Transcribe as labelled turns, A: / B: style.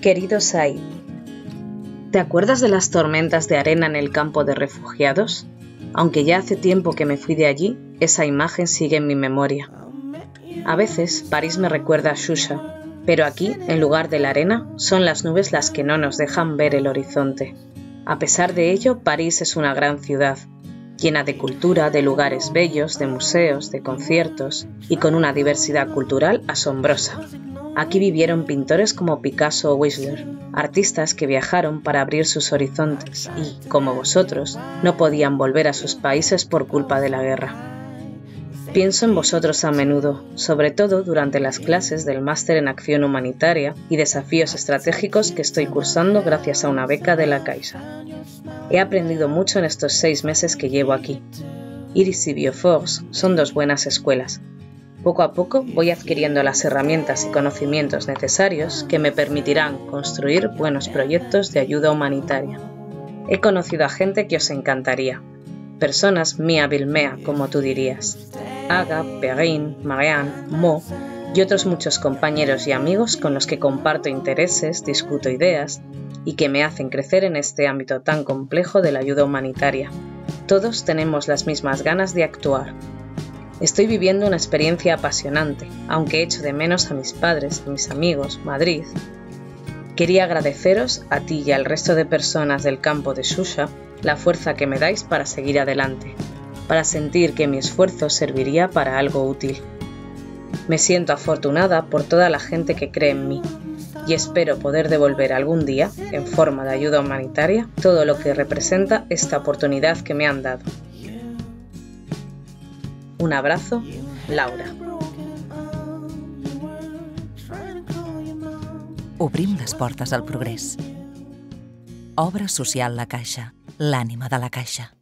A: Querido Said, ¿te acuerdas de las tormentas de arena en el campo de refugiados? Aunque ya hace tiempo que me fui de allí, esa imagen sigue en mi memoria. A veces París me recuerda a Shusha, pero aquí, en lugar de la arena, son las nubes las que no nos dejan ver el horizonte. A pesar de ello, París es una gran ciudad, llena de cultura, de lugares bellos, de museos, de conciertos y con una diversidad cultural asombrosa. Aquí vivieron pintores como Picasso o Whistler, artistas que viajaron para abrir sus horizontes y, como vosotros, no podían volver a sus países por culpa de la guerra. Pienso en vosotros a menudo, sobre todo durante las clases del Máster en Acción Humanitaria y Desafíos Estratégicos que estoy cursando gracias a una beca de la Caixa. He aprendido mucho en estos seis meses que llevo aquí. Iris y Bioforce son dos buenas escuelas, poco a poco voy adquiriendo las herramientas y conocimientos necesarios que me permitirán construir buenos proyectos de ayuda humanitaria. He conocido a gente que os encantaría, personas mía bilmea, como tú dirías, Aga, Perrin, Marianne, Mo y otros muchos compañeros y amigos con los que comparto intereses, discuto ideas y que me hacen crecer en este ámbito tan complejo de la ayuda humanitaria. Todos tenemos las mismas ganas de actuar, Estoy viviendo una experiencia apasionante, aunque echo de menos a mis padres, a mis amigos, Madrid. Quería agradeceros a ti y al resto de personas del campo de Shusha la fuerza que me dais para seguir adelante, para sentir que mi esfuerzo serviría para algo útil. Me siento afortunada por toda la gente que cree en mí y espero poder devolver algún día, en forma de ayuda humanitaria, todo lo que representa esta oportunidad que me han dado. Un abrazo, Laura.
B: Obrim les portes al progrés. Obra social La Caixa, l'ànima de la Caixa.